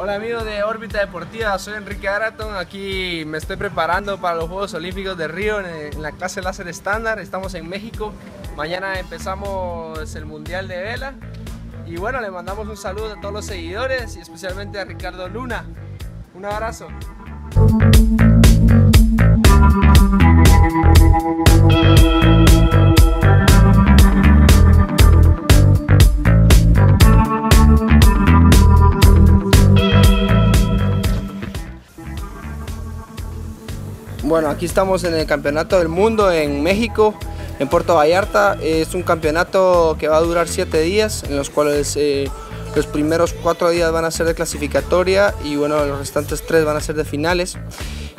Hola amigos de órbita deportiva, soy Enrique Araton, aquí me estoy preparando para los Juegos Olímpicos de Río en, la clase láser estándar, estamos en México, mañana empezamos el Mundial de Vela. Y bueno, le mandamos un saludo a todos los seguidores y especialmente a Ricardo Luna, un abrazo. Bueno, aquí estamos en el Campeonato del Mundo en México, en Puerto Vallarta. Es un campeonato que va a durar siete días, en los cuales eh, los primeros cuatro días van a ser de clasificatoria y bueno, los restantes tres van a ser de finales.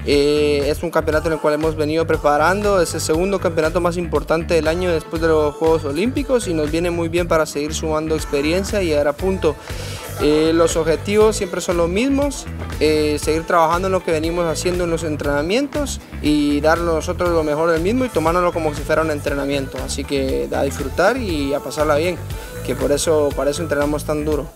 Eh, es un campeonato en el cual hemos venido preparando, es el segundo campeonato más importante del año después de los Juegos Olímpicos y nos viene muy bien para seguir sumando experiencia y llegar a punto. Eh, los objetivos siempre son los mismos, eh, seguir trabajando en lo que venimos haciendo en los entrenamientos y dar nosotros lo mejor del mismo y tomárnoslo como si fuera un entrenamiento. Así que a disfrutar y a pasarla bien, que por eso, para eso entrenamos tan duro.